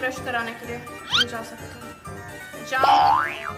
brush कराने के लिए जा सकते हैं जाओ